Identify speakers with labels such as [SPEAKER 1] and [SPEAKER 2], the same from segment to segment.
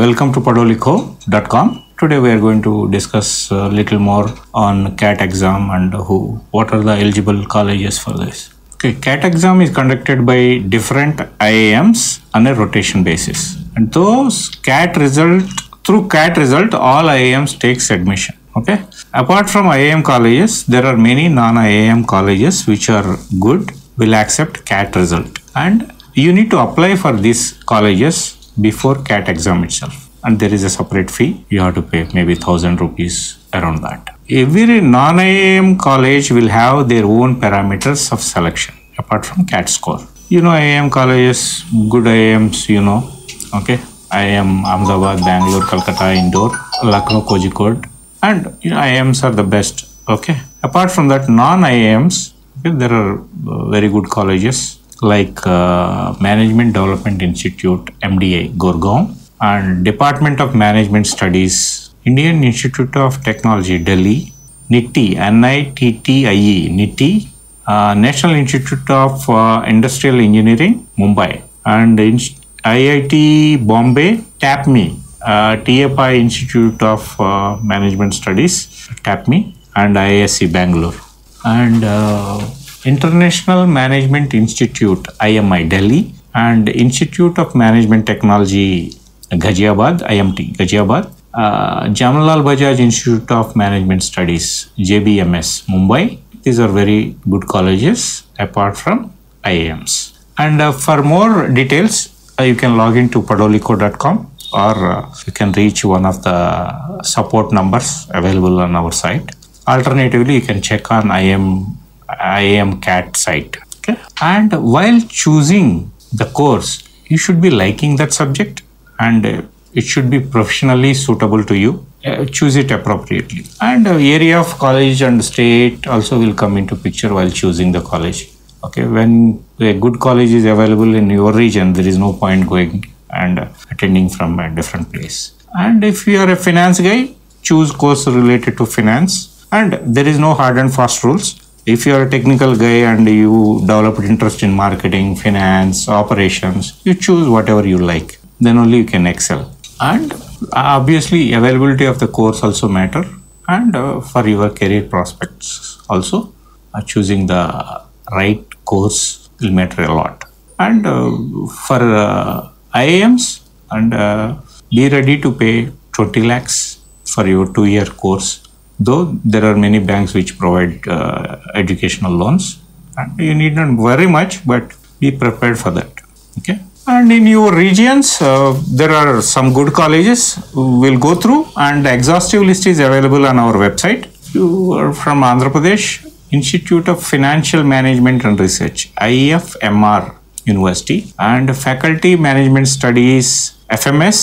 [SPEAKER 1] Welcome to padholeekho.com. Today we are going to discuss a little more on CAT exam and who, what are the eligible colleges for this. Okay, CAT exam is conducted by different IIMs on a rotation basis, and those CAT result through CAT result all IIMs takes admission. Okay, apart from IIM colleges, there are many non-IIM colleges which are good will accept CAT result, and you need to apply for these colleges before CAT exam itself. And there is a separate fee you have to pay, maybe thousand rupees around that. Every non-IIM college will have their own parameters of selection apart from CAT score. You know, IIM colleges, good IIMs, you know, okay. IIM Ahmedabad, Bangalore, Calcutta, Indore, Lucknow, Kozhikode, and you know, IIMs are the best. Okay. Apart from that, non-IIMs, okay, there are uh, very good colleges like uh, Management Development Institute, MDI, Gurgaon, and Department of Management Studies, Indian Institute of Technology, Delhi, NITI, NITIE, NITI, uh, National Institute of uh, Industrial Engineering, Mumbai, and in- IIT Bombay, TAPMI, uh, TFI Institute of uh, Management Studies, TAPMI, and IISc Bangalore. And uh, International Management Institute, IMI Delhi, and Institute of Management Technology, Ghaziabad, IMT, Ghaziabad, uh, Jamnalal Bajaj Institute of Management Studies, JBMS, Mumbai. These are very good colleges apart from IIMs. And uh, for more details, uh, you can log into padholeekho.com or uh, you can reach one of the support numbers available on our site. Alternatively, you can check on IM IIM CAT site. Okay. And while choosing the course, you should be liking that subject and it should be professionally suitable to you. Uh, choose it appropriately. And uh, area of college and state also will come into picture while choosing the college. Okay, when a good college is available in your region, there is no point going and attending from a different place. And if you are a finance guy, choose course related to finance. And there is no hard and fast rules if you are a technical guy and you develop interest in marketing finance operations you choose whatever you like. Then only you can excel. And obviously availability of the course also matter. And uh, for your career prospects also uh, choosing the right course will matter a lot. And uh, for uh, iims and uh, be ready to pay 20 lakhs for your two year course though there are many banks which provide uh, educational loans and you need not worry much but be prepared for that okay? And in your regions uh, there are some good colleges we'll go through and the exhaustive list is available on our website. You are from andhra pradesh institute of financial management and research ifmr university and faculty management studies fms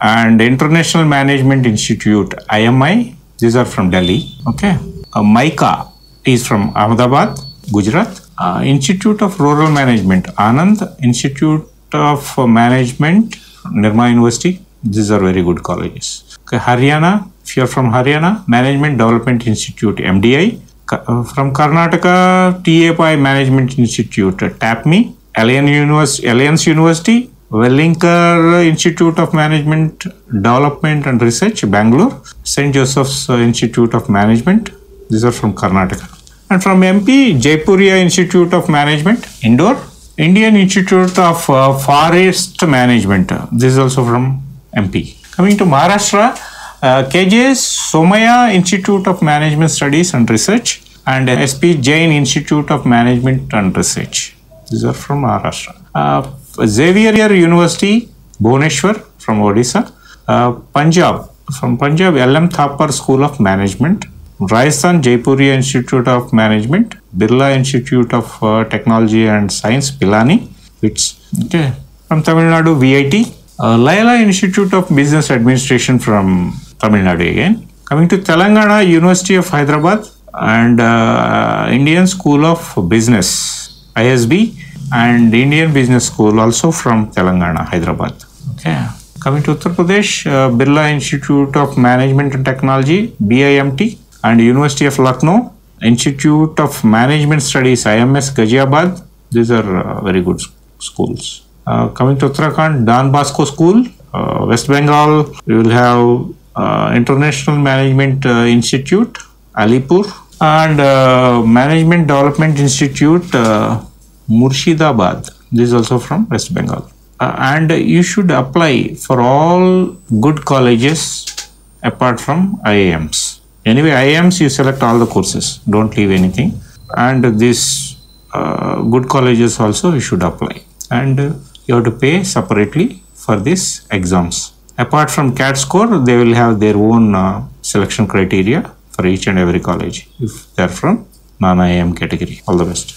[SPEAKER 1] and international management institute imi these are from Delhi. Okay. Uh, MICA is from Ahmedabad, Gujarat. Uh, Institute of Rural Management, Anand. Institute of Management, Nirma University. These are very good colleges. Okay. Haryana, if you are from Haryana, Management Development Institute, MDI. Uh, from Karnataka, TAPI Management Institute, TAPMI. Alliance Alliance University, Welingkar Institute of Management Development and Research, Bangalore, St. Joseph's uh, Institute of Management, these are from Karnataka. And from MP, Jaipuria Institute of Management, Indore, Indian Institute of uh, Forest Management, this is also from MP. Coming to Maharashtra, uh, KJ Somaiya Institute of Management Studies and Research, and SP Jain Institute of Management and Research. These are from Maharashtra. Uh, Xavier University, Bhubaneswar from Odisha. Uh, Punjab, from Punjab, LM Thapar School of Management. Rajasthan, Jaipuria Institute of Management. Birla Institute of uh, Technology and Science, Pilani. It's okay. From Tamil Nadu, VIT. Uh, Laila Institute of Business Administration from Tamil Nadu again. Coming to Telangana, University of Hyderabad and uh, Indian School of Business, ISB and Indian Business School also from Telangana, Hyderabad. Okay. Coming to Uttar Pradesh, uh, Birla Institute of Management and Technology, BIMT, and University of Lucknow, Institute of Management Studies, IMS Ghaziabad. These are uh, very good schools. Uh, coming to Uttarakhand, Don Bosco School, uh, West Bengal, we will have uh, International Management uh, Institute, Alipur, and uh, Management Development Institute, uh, Murshidabad. This is also from West Bengal. Uh, and you should apply for all good colleges apart from IIMs. Anyway, IIMs you select all the courses, don't leave anything. And these uh, good colleges also you should apply. And uh, you have to pay separately for these exams. Apart from CAT score, they will have their own uh, selection criteria for each and every college if they are from non IIM category. All the best.